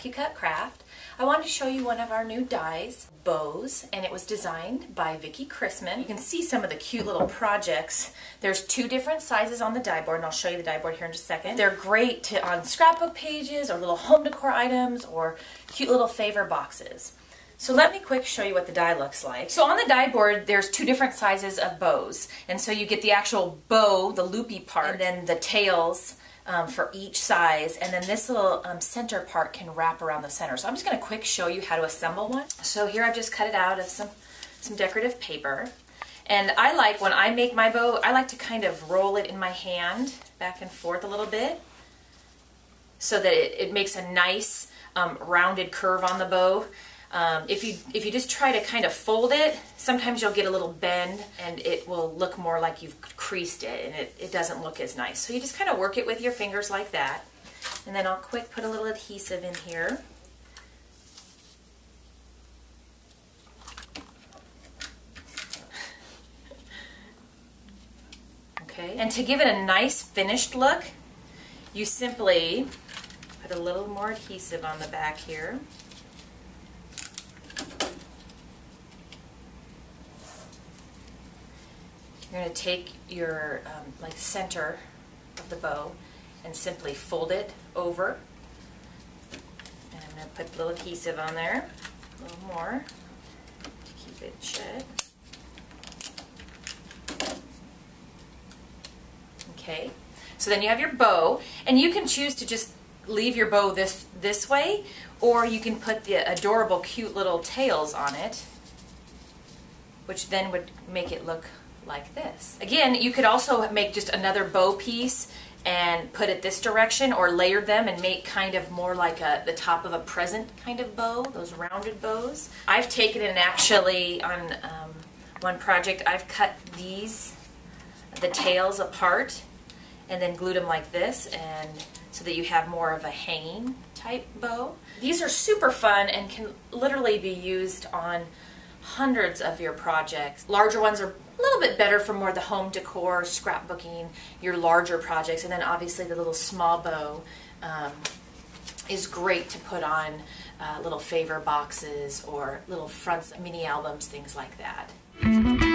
Cut Craft. I wanted to show you one of our new dies, bows, and it was designed by Vicki Chrisman. You can see some of the cute little projects. There's two different sizes on the die board, and I'll show you the die board here in just a second. They're great to, on scrapbook pages or little home decor items or cute little favor boxes. So let me quick show you what the die looks like. So on the die board, there's two different sizes of bows. And so you get the actual bow, the loopy part, and then the tails um, for each size. And then this little um, center part can wrap around the center. So I'm just gonna quick show you how to assemble one. So here I've just cut it out of some, some decorative paper. And I like, when I make my bow, I like to kind of roll it in my hand back and forth a little bit so that it, it makes a nice um, rounded curve on the bow. Um, if you if you just try to kind of fold it, sometimes you'll get a little bend and it will look more like you've creased it and it, it doesn't look as nice. So you just kind of work it with your fingers like that. And then I'll quick put a little adhesive in here. Okay, and to give it a nice finished look, you simply put a little more adhesive on the back here. You're going to take your um, like center of the bow and simply fold it over. And I'm going to put a little adhesive on there, a little more to keep it shut. Okay, so then you have your bow, and you can choose to just leave your bow this this way, or you can put the adorable, cute little tails on it, which then would make it look like this. Again, you could also make just another bow piece and put it this direction or layer them and make kind of more like a, the top of a present kind of bow, those rounded bows. I've taken and actually on um, one project I've cut these, the tails apart and then glued them like this and so that you have more of a hanging type bow. These are super fun and can literally be used on hundreds of your projects. Larger ones are little bit better for more the home decor, scrapbooking, your larger projects, and then obviously the little small bow um, is great to put on uh, little favor boxes or little fronts, mini albums, things like that.